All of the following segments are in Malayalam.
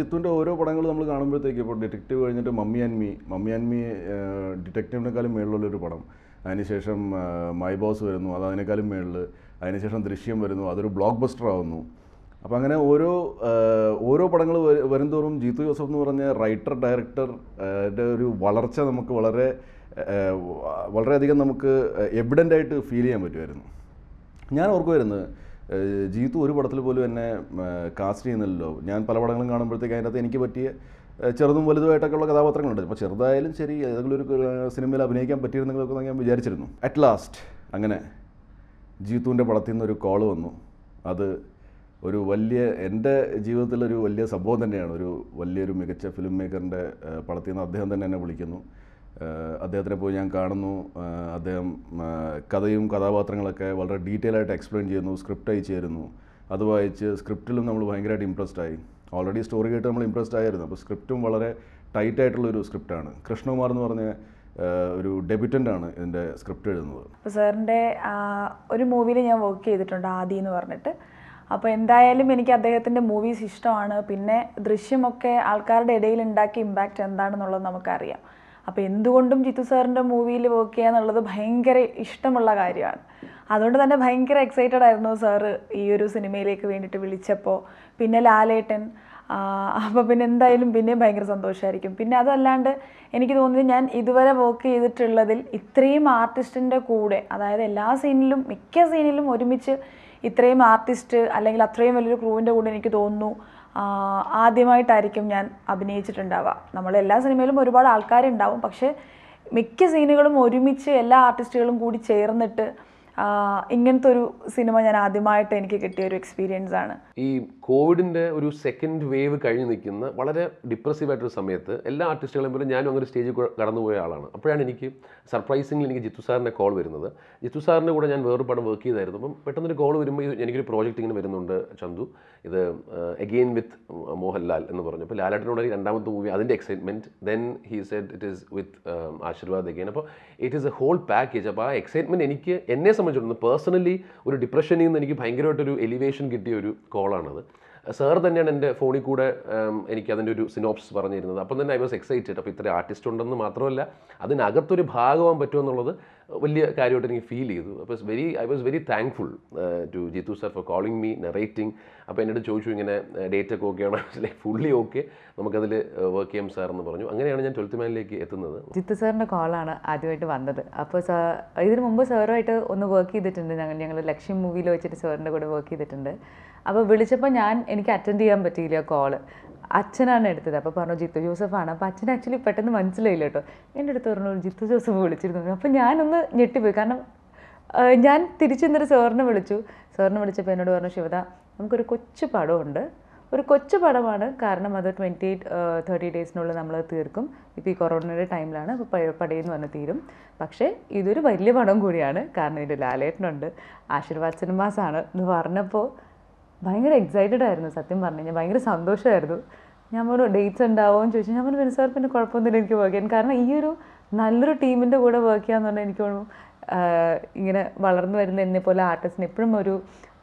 ജിത്തുവിന്റെ ഓരോ പടങ്ങൾ നമ്മൾ കാണുമ്പോഴത്തേക്ക് ഇപ്പോൾ ഡിറ്റക്റ്റീവ് കഴിഞ്ഞിട്ട് mummy and me mummy and me ഡിറ്റക്റ്റീവിനേക്കാളും മേളിലുള്ളൊരു പടം. അതിനുശേഷം മൈ ബോസ് വരുന്നു അത് അതിനേക്കാളും മേളിൽ. അതിനുശേഷം ദൃശ്യം വരുന്നു അതൊരു ബ്ലോക്ക് ബസ്റ്റർ ആവുന്നു. അപ്പോൾ അങ്ങനെ ഓരോ ഓരോ പടങ്ങൾ വരുംതോറും ജീത്തു ജോസഫ് എന്ന് പറഞ്ഞ റൈറ്റർ ഡയറക്ടർ ഒരു വളർച്ച നമുക്ക് വളരെ വളരെയധികം നമുക്ക് എവിഡന്റ് ആയിട്ട് ഫീൽ ചെയ്യാൻ പറ്റുമായിരുന്നു. ഞാൻ ഓർക്കുമായിരുന്നു ജീത്തു ഒരു പടത്തിൽ പോലും എന്നെ കാസ്റ്റ് ചെയ്യുന്നില്ലല്ലോ. ഞാൻ പല പടങ്ങളും കാണുമ്പോഴത്തേക്ക് അതിനകത്ത് എനിക്ക് പറ്റിയ ചെറുതും വലുതുമായിട്ടൊക്കെ ഉള്ള കഥാപാത്രങ്ങളുണ്ട്. അപ്പോൾ ചെറുതായാലും ശരി ഏതെങ്കിലും ഒരു സിനിമയിൽ അഭിനയിക്കാൻ പറ്റിയിരുന്നെങ്കിലൊക്കെ ഞാൻ വിചാരിച്ചിരുന്നു. അറ്റ് ലാസ്റ്റ് അങ്ങനെ ജീത്തുവിന്റെ പടത്തിൽ നിന്നൊരു കോൾ വന്നു. അത് ഒരു വലിയ എന്റെ ജീവിതത്തിലൊരു വലിയ സംഭവം തന്നെയാണ്. ഒരു വലിയൊരു മികച്ച ഫിലിം മേക്കറിന്റെ പടത്തിൽ നിന്ന് അദ്ദേഹം തന്നെ എന്നെ വിളിക്കുന്നു. അദ്ദേഹത്തിനെ പോയി ഞാൻ കാണുന്നു. അദ്ദേഹം കഥയും കഥാപാത്രങ്ങളൊക്കെ വളരെ ഡീറ്റെയിൽ ആയിട്ട് എക്സ്പ്ലെയിൻ ചെയ്യുന്നു സ്ക്രിപ്റ്റ് അയച്ചു തരുന്നു അത് വായിച്ച് സ്ക്രിപ്റ്റിലും നമ്മൾ ഭയങ്കരമായിട്ട് ഇമ്പ്രസ്ഡ് ആയി. ഓൾറെഡി സ്റ്റോറി കേട്ട് നമ്മൾ ഇമ്പ്രസ്ഡ് ആയിരുന്നു അപ്പോൾ സ്ക്രിപ്റ്റും വളരെ ടൈറ്റ് ആയിട്ടുള്ളൊരു സ്ക്രിപ്റ്റാണ് കൃഷ്ണകുമാർ എന്ന് പറഞ്ഞ ഒരു ഡെബ്യൂറ്റന്റ് ആണ് ഇതിന്റെ സ്ക്രിപ്റ്റ് എഴുതുന്നത്. അപ്പോൾ സാറിന്റെ ഒരു മൂവിയിൽ ഞാൻ വർക്ക് ചെയ്തിട്ടുണ്ട് ആദി എന്ന് പറഞ്ഞിട്ട്. അപ്പോൾ എന്തായാലും എനിക്ക് അദ്ദേഹത്തിന്റെ മൂവീസ് ഇഷ്ടമാണ്. പിന്നെ ദൃശ്യമൊക്കെ ആൾക്കാരുടെ ഇടയിൽ ഉണ്ടാക്കിയ ഇമ്പാക്റ്റ് എന്താണെന്നുള്ളത് നമുക്കറിയാം. അപ്പോൾ എന്തുകൊണ്ടും ജിത്തു സാറിന്റെ മൂവിയിൽ വർക്ക് ചെയ്യുക എന്നുള്ളത് ഭയങ്കര ഇഷ്ടമുള്ള കാര്യമാണ്. അതുകൊണ്ട് തന്നെ ഭയങ്കര എക്സൈറ്റഡ് ആയിരുന്നു സാറ് ഈ ഒരു സിനിമയിലേക്ക് വേണ്ടിയിട്ട് വിളിച്ചപ്പോൾ പിന്നെ ലാലേട്ടൻ അപ്പോൾ പിന്നെ എന്തായാലും പിന്നെയും ഭയങ്കര സന്തോഷമായിരിക്കും പിന്നെ അതല്ലാണ്ട് എനിക്ക് തോന്നിയത് ഞാൻ ഇതുവരെ വർക്ക് ചെയ്തിട്ടുള്ളതിൽ ഇത്രയും ആർട്ടിസ്റ്റിന്റെ കൂടെ അതായത് എല്ലാ സീനിലും മിക്ക സീനിലും ഒരുമിച്ച് ഇത്രയും ആർട്ടിസ്റ്റ് അല്ലെങ്കിൽ അത്രയും വലിയൊരു ക്രൂവിന്റെ കൂടെ എനിക്ക് തോന്നുന്നു. ആദ്യമായിട്ടായിരിക്കും ഞാൻ അഭിനയിച്ചിട്ടുണ്ടാവുക. നമ്മൾ എല്ലാ സിനിമയിലും ഒരുപാട് ആൾക്കാരുണ്ടാവും. പക്ഷേ മിക്ക സീനുകളും ഒരുമിച്ച് എല്ലാ ആർട്ടിസ്റ്റുകളും കൂടി ചേർന്നിട്ട് ഇങ്ങനത്തെ ഒരു സിനിമ ഞാൻ ആദ്യമായിട്ട് എനിക്ക് കിട്ടിയ ഒരു എക്സ്പീരിയൻസ് ആണ്. ഈ കോവിഡിന്റെ ഒരു സെക്കൻഡ് വേവ് കഴിഞ്ഞ് നിൽക്കുന്ന വളരെ ഡിപ്രസീവ് ആയിട്ടൊരു സമയത്ത് എല്ലാ ആർട്ടിസ്റ്റുകളെയും പോലെ ഞാനും അങ്ങനെ സ്റ്റേജിൽ കടന്നുപോയ ആളാണ്. അപ്പോഴാണ് എനിക്ക് സർപ്രൈസിംഗ്ലി എനിക്ക് ജിത്തു സാറിന്റെ കോൾ വരുന്നത്. ജിത്തു സാറിന്റെ കൂടെ ഞാൻ വേറൊരു പടം വർക്ക് ചെയ്തായിരുന്നു. അപ്പം പെട്ടെന്നൊരു കോൾ വരുമ്പോൾ എനിക്കൊരു പ്രോജക്റ്റ് ഇങ്ങനെ വരുന്നുണ്ട് ചന്തു. ഇത് എഗെയിൻ വിത്ത് മോഹൻലാൽ എന്ന് പറഞ്ഞു. അപ്പോൾ ലാലാട്ടിനോട് രണ്ടാമത്തെ മൂവി അതിന്റെ excitement then he said it is with Aashirvad again അപ്പോൾ it is a whole package അപ്പോൾ ആ എക്സൈറ്റ്മെന്റ് എനിക്ക് എന്നെ സംബന്ധിച്ചിടത്തോളം പേഴ്സണലി ഒരു ഡിപ്രഷനിൽ നിന്ന് എനിക്ക് ഭയങ്കരമായിട്ടൊരു എലിവേഷൻ കിട്ടിയ ഒരു കോളാണത് സാർ തന്നെയാണ് എന്റെ ഫോണിൽ കൂടെ എനിക്ക് അതിന്റെ ഒരു സിനോപ്സ് പറഞ്ഞിരുന്നത്. അപ്പം തന്നെ ഐ വാസ് എക്സൈറ്റഡ് അപ്പോൾ ഇത്ര ആർട്ടിസ്റ്റ് ഉണ്ടെന്ന് മാത്രമല്ല അതിനകത്തൊരു ഭാഗമാകാൻ പറ്റുമെന്നുള്ളത് വലിയ കാര്യമായിട്ട് എനിക്ക് ഫീൽ ചെയ്തു. അപ്പോൾ very I was very thankful to Jeethu sir for calling me narrating അപ്പോൾ എന്നോട് ചോദിച്ചു ഇങ്ങനെ ഡേറ്റ് ഒക്കെ ഓക്കെ ആണ്? ലൈക്ക് ഫുള്ളി ഓക്കെ നമുക്കതിൽ വർക്ക് ചെയ്യാം സാർ എന്ന് പറഞ്ഞു. അങ്ങനെയാണ് ഞാൻ ട്വൽത്ത് മാനിലേക്ക് എത്തുന്നത്. ജിത്തു സാറിന്റെ കോളാണ് ആദ്യമായിട്ട് വന്നത്. അപ്പോൾ സാർ ഇതിനു മുമ്പ് സാറുമായിട്ട് ഒന്ന് വർക്ക് ചെയ്തിട്ടുണ്ട്. ഞങ്ങൾ ഞങ്ങൾ ലക്ഷ്യം മൂവിയിൽ വെച്ചിട്ട് സാറിന്റെ കൂടെ വർക്ക് ചെയ്തിട്ടുണ്ട്. അപ്പോൾ വിളിച്ചപ്പോൾ ഞാൻ എനിക്ക് അറ്റൻഡ് ചെയ്യാൻ പറ്റിയില്ല കോൾ അച്ഛനാണ് എടുത്തത്. അപ്പോൾ പറഞ്ഞു ജിത്തു ജോസഫാണ്. അപ്പോൾ അച്ഛൻ ആക്ച്വലി പെട്ടെന്ന് മനസ്സിലായില്ല കേട്ടോ. എന്റെ അടുത്ത് പറഞ്ഞു ജിത്തു ജോസഫ് വിളിച്ചിരുന്നു. അപ്പോൾ ഞാനൊന്ന് ഞെട്ടിപ്പോയി. കാരണം ഞാൻ തിരിച്ചെന്നൊരു സാറിനെ വിളിച്ചു. സാറിനെ വിളിച്ചപ്പോൾ എന്നോട് പറഞ്ഞു ശിവദ നമുക്കൊരു കൊച്ചു പടമുണ്ട്. ഒരു കൊച്ചു പടമാണ്. കാരണം അത് ട്വന്റി എയ്റ്റ് തേർട്ടി ഡേയ്സിനുള്ളിൽ നമ്മൾ തീർക്കും. ഇപ്പോൾ ഈ കൊറോണയുടെ ടൈമിലാണ് അപ്പോൾ പടയെന്ന് പറഞ്ഞ് തീരും. പക്ഷേ ഇതൊരു വലിയ പടം കൂടിയാണ്. കാരണം ഇതിന്റെ ലാലേട്ടനുണ്ട്. ആശീർവാദ് സിനിമാസാണ് എന്ന് പറഞ്ഞപ്പോൾ ഭയങ്കര എക്സൈറ്റഡ് ആയിരുന്നു സത്യം പറഞ്ഞു. കഴിഞ്ഞാൽ ഭയങ്കര സന്തോഷമായിരുന്നു. ഞാൻ പറഞ്ഞു ഡേറ്റ്സ് ഉണ്ടാവുമോ എന്ന് ചോദിച്ചു. ഞാൻ പറഞ്ഞു സാർ പിന്നെ കുഴപ്പമൊന്നുമില്ല എനിക്ക് വർക്ക് ചെയ്യാൻ. കാരണം ഈ ഒരു നല്ലൊരു ടീമിന്റെ കൂടെ വർക്ക് ചെയ്യാന്ന് പറഞ്ഞാൽ എനിക്ക് തോന്നുന്നു ഇങ്ങനെ വളർന്നു വരുന്ന എന്നെ പോലെ ആർട്ടിസ്റ്റിന് എപ്പോഴും ഒരു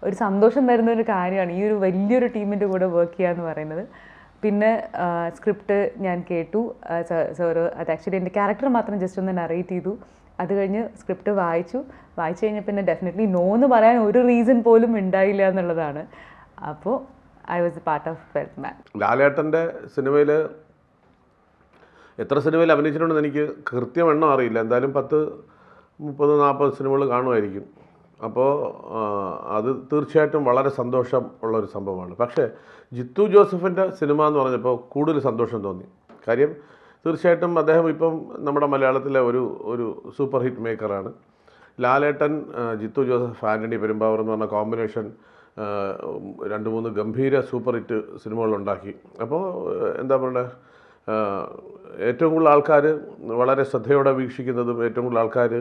ഒരു സന്തോഷം തരുന്ന ഒരു കാര്യമാണ് ഈ ഒരു വലിയൊരു ടീമിന്റെ കൂടെ വർക്ക് ചെയ്യുക എന്ന് പറയുന്നത്. പിന്നെ സ്ക്രിപ്റ്റ് ഞാൻ കേട്ടു. സാറ് അത് ആക്ച്വലി എന്റെ ക്യാരക്ടർ മാത്രം ജസ്റ്റ് ഒന്ന് നറേറ്റ് ചെയ്തു. അത് കഴിഞ്ഞ് സ്ക്രിപ്റ്റ് വായിച്ചു. വായിച്ചു കഴിഞ്ഞാൽ പിന്നെ ഡെഫിനറ്റ്ലി നോ എന്ന് പറയാൻ ഒരു റീസൺ പോലും ഉണ്ടായില്ല എന്നുള്ളതാണ്. അപ്പോൾ I was a part of twelfth man ലാലേട്ടന്റെ സിനിമയിൽ എത്ര സിനിമയിൽ അഭിനയിച്ചിട്ടുണ്ടെന്ന് എനിക്ക് കൃത്യം എണ്ണം അറിയില്ല. എന്തായാലും പത്ത് മുപ്പത് നാൽപ്പത് സിനിമകൾ കാണുമായിരിക്കും. അപ്പോൾ അത് തീർച്ചയായിട്ടും വളരെ സന്തോഷം ഉള്ള ഒരു സംഭവമാണ്. പക്ഷേ ജിത്തു ജോസഫിന്റെ സിനിമ എന്ന് പറഞ്ഞപ്പോൾ കൂടുതൽ സന്തോഷം തോന്നി. കാര്യം തീർച്ചയായിട്ടും അദ്ദേഹം ഇപ്പം നമ്മുടെ മലയാളത്തിലെ ഒരു ഒരു സൂപ്പർ ഹിറ്റ് മേക്കറാണ്. ലാലേട്ടൻ ജിത്തു ജോസഫ് ആന്റണി പെരുമ്പാവൂർ എന്ന് പറഞ്ഞ കോമ്പിനേഷൻ രണ്ട് മൂന്ന് ഗംഭീര സൂപ്പർ ഹിറ്റ് സിനിമകളുണ്ടാക്കി അപ്പോൾ എന്താ പറയുക ഏറ്റവും കൂടുതൽ ആൾക്കാർ വളരെ ശ്രദ്ധയോടെ വീക്ഷിക്കുന്നതും ഏറ്റവും കൂടുതൽ ആൾക്കാർ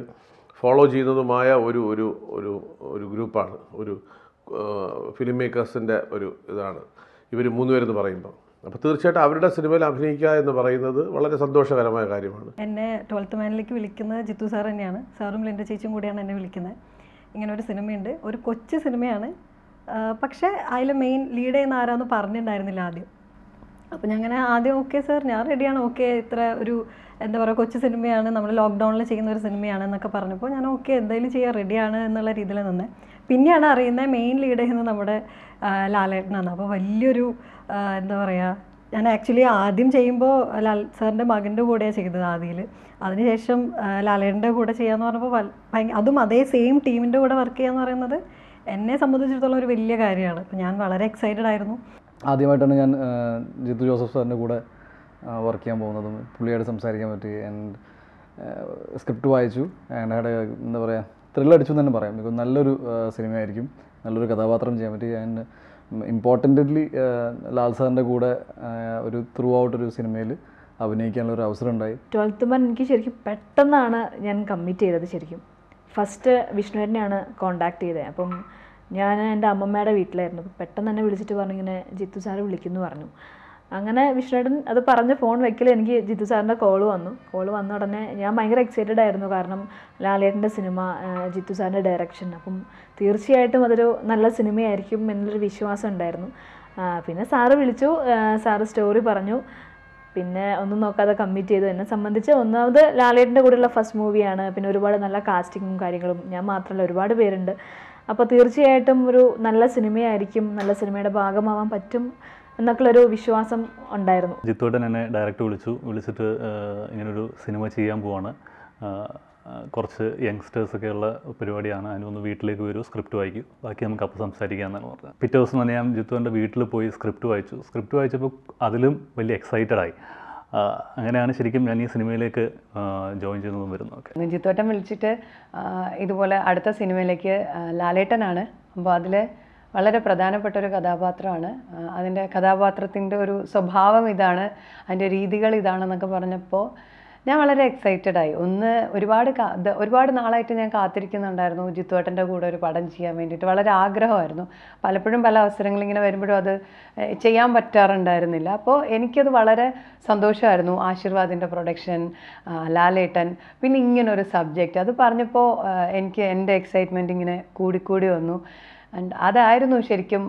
ഫോളോ ചെയ്യുന്നതുമായ ഒരു ഒരു ഒരു ഒരു ഗ്രൂപ്പാണ്. ഒരു ഫിലിം മേക്കേഴ്സിന്റെ ഒരു ഇതാണ്. ഇവർ മൂന്നുപേരെന്ന് പറയുമ്പോൾ അപ്പോൾ തീർച്ചയായിട്ടും അവരുടെ സിനിമയിൽ അഭിനയിക്കുക എന്ന് പറയുന്നത് വളരെ സന്തോഷകരമായ കാര്യമാണ്. എന്നെ ട്വൽത്ത് മാനിലേക്ക് വിളിക്കുന്നത് ജിത്തു സാർ തന്നെയാണ്. സാറും ലിന്റെ ചേച്ചിയും കൂടിയാണ് എന്നെ വിളിക്കുന്നത്. ഇങ്ങനെ ഒരു സിനിമയുണ്ട്. ഒരു കൊച്ചു സിനിമയാണ്. പക്ഷേ അതിൽ മെയിൻ ലീഡ് ചെയ്യുന്ന ആരാന്ന് പറഞ്ഞിട്ടുണ്ടായിരുന്നില്ല ആദ്യം. അപ്പോൾ ഞാൻ അങ്ങനെ ആദ്യം ഓക്കെ സാർ ഞാൻ റെഡിയാണ് ഓക്കെ ഇത്ര ഒരു എന്താ പറയുക കൊച്ചു സിനിമയാണ് നമ്മൾ ലോക്ക്ഡൗണിൽ ചെയ്യുന്ന ഒരു സിനിമയാണ് എന്നൊക്കെ പറഞ്ഞപ്പോൾ ഞാൻ ഓക്കെ എന്തായാലും ചെയ്യാൻ റെഡിയാണ് എന്നുള്ള രീതിയിൽ നിന്ന്. പിന്നെയാണ് അറിയുന്നത് മെയിൻ ലീഡ് ചെയ്യുന്നത് നമ്മുടെ ലാലേട്ടനാണ് അപ്പോൾ വലിയൊരു എന്താ പറയുക ഞാൻ ആക്ച്വലി ആദ്യം ചെയ്യുമ്പോൾ ലാൽ സാറിന്റെ മകന്റെ കൂടെയാണ് ചെയ്തത് ആദ്യയിൽ അതിനുശേഷം ലാലേട്ടന്റെ കൂടെ ചെയ്യാന്ന് പറഞ്ഞപ്പോൾ അതും അതേ സെയിം ടീമിന്റെ കൂടെ വർക്ക് ചെയ്യാന്ന് പറയുന്നത് എന്നെ സംബന്ധിച്ചിടത്തോളം ഒരു വലിയ കാര്യമാണ്. അപ്പോൾ ഞാൻ വളരെ എക്സൈറ്റഡ് ആയിരുന്നു. ആദ്യമായിട്ടാണ് ഞാൻ ജിത്തു ജോസഫ് സാറിന്റെ കൂടെ വർക്ക് ചെയ്യാൻ പോകുന്നതും പുള്ളിയായിട്ട് സംസാരിക്കാൻ പറ്റി ആൻഡ് സ്ക്രിപ്റ്റ് വായിച്ചു. ആൻഡ് അവിടെ എന്താ പറയുക ത്രില്ലടിച്ചു എന്ന് തന്നെ പറയാം. ബിക്കോസ് നല്ലൊരു സിനിമയായിരിക്കും. നല്ലൊരു കഥാപാത്രം ചെയ്യാൻ പറ്റി. ആൻഡ് ഇമ്പോർട്ടന്റ്ലി ലാൽ സാറിന്റെ കൂടെ ഒരു ത്രൂ ഔട്ട് ഒരു സിനിമയിൽ അഭിനയിക്കാനുള്ള ഒരു അവസരം ഉണ്ടായി. ട്വൽത്ത് മൻ എനിക്ക് ശരിക്കും പെട്ടെന്നാണ് ഞാൻ കമ്മിറ്റ് ചെയ്തത് ശരിക്കും. ഫസ്റ്റ് വിഷ്ണുവിനെയാണ് കോണ്ടാക്ട് ചെയ്തത്. അപ്പം ഞാൻ എന്റെ അമ്മമ്മയുടെ വീട്ടിലായിരുന്നു. പെട്ടെന്ന് തന്നെ വിളിച്ചിട്ട് പറഞ്ഞു ഇങ്ങനെ ജിത്തു സാറ് വിളിക്കുന്നു പറഞ്ഞു. അങ്ങനെ വിഷ്ണുവേട്ടൻ അത് പറഞ്ഞ് ഫോൺ വെക്കൽ എനിക്ക് ജിത്തു സാറിന്റെ കോൾ വന്നു. കോൾ വന്ന ഉടനെ ഞാൻ ഭയങ്കര എക്സൈറ്റഡ് ആയിരുന്നു. കാരണം ലാലേട്ടന്റെ സിനിമ ജിത്തു സാറിന്റെ ഡയറക്ഷൻ അപ്പം തീർച്ചയായിട്ടും അതൊരു നല്ല സിനിമയായിരിക്കും എന്നുള്ളൊരു വിശ്വാസം ഉണ്ടായിരുന്നു. പിന്നെ സാറ് വിളിച്ചു. സാറ് സ്റ്റോറി പറഞ്ഞു. പിന്നെ ഒന്നും നോക്കാതെ കമ്മിറ്റ് ചെയ്തു. എന്നെ സംബന്ധിച്ച് ഒന്നാമത് ലാലേട്ടന്റെ കൂടെയുള്ള ഫസ്റ്റ് മൂവിയാണ് പിന്നെ ഒരുപാട് നല്ല കാസ്റ്റിങ്ങും കാര്യങ്ങളും. ഞാൻ മാത്രമല്ല ഒരുപാട് പേരുണ്ട്. അപ്പോൾ തീർച്ചയായിട്ടും ഒരു നല്ല സിനിമയായിരിക്കും നല്ല സിനിമയുടെ ഭാഗമാവാൻ പറ്റും എന്നൊക്കെയുള്ളൊരു വിശ്വാസം ഉണ്ടായിരുന്നു. ജിത്തോട്ടൻ എന്നെ ഡയറക്റ്റ് വിളിച്ചു. വിളിച്ചിട്ട് ഇങ്ങനൊരു സിനിമ ചെയ്യാൻ പോവാണ്. കുറച്ച് യങ്സ്റ്റേഴ്സൊക്കെ ഉള്ള പരിപാടിയാണ്. അതിനൊന്ന് വീട്ടിലേക്ക് വരൂ സ്ക്രിപ്റ്റ് വായിക്കൂ. ബാക്കി നമുക്ക് അപ്പോൾ സംസാരിക്കാമെന്നാണ് പറഞ്ഞത്. പിറ്റേ ദിവസം തന്നെ ഞാൻ ജിത്തുവിന്റെ വീട്ടിൽ പോയി സ്ക്രിപ്റ്റ് വായിച്ചു. സ്ക്രിപ്റ്റ് വായിച്ചപ്പോൾ അതിലും വലിയ എക്സൈറ്റഡ് ആയി. അങ്ങനെയാണ് ശരിക്കും ഞാൻ ഈ സിനിമയിലേക്ക് ജോയിൻ ചെയ്യുന്നതും വരുന്നതൊക്കെ. നെഞ്ചിത്തോട്ടം വിളിച്ചിട്ട് ഇതുപോലെ അടുത്ത സിനിമയിലേക്ക് ലാലേട്ടനാണ്. അപ്പോൾ അതിൽ വളരെ പ്രധാനപ്പെട്ട ഒരു കഥാപാത്രമാണ് അതിന്റെ കഥാപാത്രത്തിന്റെ ഒരു സ്വഭാവം ഇതാണ്. അതിന്റെ രീതികൾ ഇതാണെന്നൊക്കെ പറഞ്ഞപ്പോൾ ഞാൻ വളരെ എക്സൈറ്റഡ് ആയി. ഒന്ന് ഒരുപാട് ഒരുപാട് നാളായിട്ട് ഞാൻ കാത്തിരിക്കുന്നുണ്ടായിരുന്നു. ജിത്തുവേട്ടന്റെ കൂടെ ഒരു പടം ചെയ്യാൻ വേണ്ടിയിട്ട്. വളരെ ആഗ്രഹമായിരുന്നു. പലപ്പോഴും പല അവസരങ്ങൾ ഇങ്ങനെ വരുമ്പോഴും അത് ചെയ്യാൻ പറ്റാറുണ്ടായിരുന്നില്ല. അപ്പോൾ എനിക്കത് വളരെ സന്തോഷമായിരുന്നു. ആശീർവാദിന്റെ പ്രൊഡക്ഷൻ ലാലേട്ടൻ പിന്നെ ഇങ്ങനൊരു സബ്ജക്റ്റ്. അത് പറഞ്ഞപ്പോൾ എനിക്ക് എന്റെ എക്സൈറ്റ്മെന്റ് ഇങ്ങനെ കൂടിക്കൂടി വന്നു. ആൻഡ് അതായിരുന്നു ശരിക്കും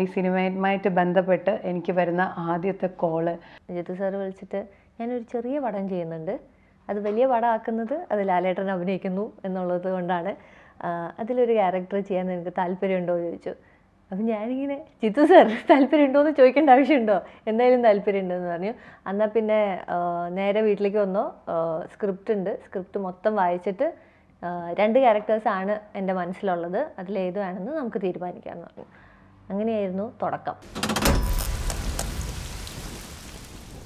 ഈ സിനിമയുമായിട്ട് ബന്ധപ്പെട്ട് എനിക്ക് വരുന്ന ആദ്യത്തെ കോൾ ജിത്തു സാറ് വിളിച്ചിട്ട് ഞാനൊരു ചെറിയ പടം ചെയ്യുന്നുണ്ട്. അത് വലിയ പടമാക്കുന്നത് അത് ലാലേട്ടൻ അഭിനയിക്കുന്നു എന്നുള്ളത് കൊണ്ടാണ്. അതിലൊരു ക്യാരക്ടർ ചെയ്യാൻ എനിക്ക് താല്പര്യമുണ്ടോ എന്ന് ചോദിച്ചു. അപ്പം ഞാനിങ്ങനെ ചിത്തു സാർ താല്പര്യമുണ്ടോ എന്ന് ചോദിക്കേണ്ട ആവശ്യമുണ്ടോ? എന്തായാലും താല്പര്യമുണ്ടെന്ന് പറഞ്ഞു. എന്നാൽ പിന്നെ നേരെ വീട്ടിലേക്ക് വന്നോ. സ്ക്രിപ്റ്റ് ഉണ്ട്. സ്ക്രിപ്റ്റ് മൊത്തം വായിച്ചിട്ട് രണ്ട് ക്യാരക്ടേഴ്സാണ് എന്റെ മനസ്സിലുള്ളത്. അതിലേത് വേണമെന്ന് നമുക്ക് തീരുമാനിക്കാമെന്ന് പറഞ്ഞു. അങ്ങനെയായിരുന്നു തുടക്കം.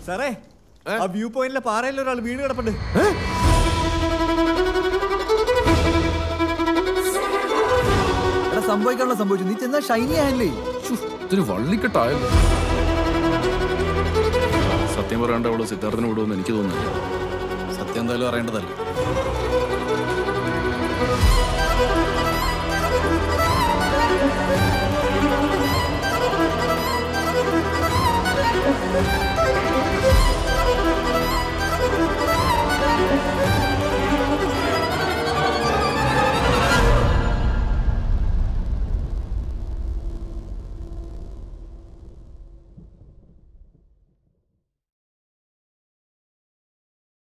സാറേ ആ വ്യൂ പോയിന്റിലെ പാറയിൽ ഒരാൾ വീട് കിടപ്പുണ്ട്. സംഭവിക്കാനുള്ള സംഭവിച്ചു. നീ ചെന്നാ ഷൈനി ആയല്ലേ? ഇതൊരു വള്ളിക്കെട്ടായല്ലോ. സത്യം പറയേണ്ട അവൾ സിദ്ധാർത്ഥന വിടുമെന്ന് എനിക്ക് തോന്നുന്നില്ല. സത്യം എന്തായാലും അറിയേണ്ടതല്ല?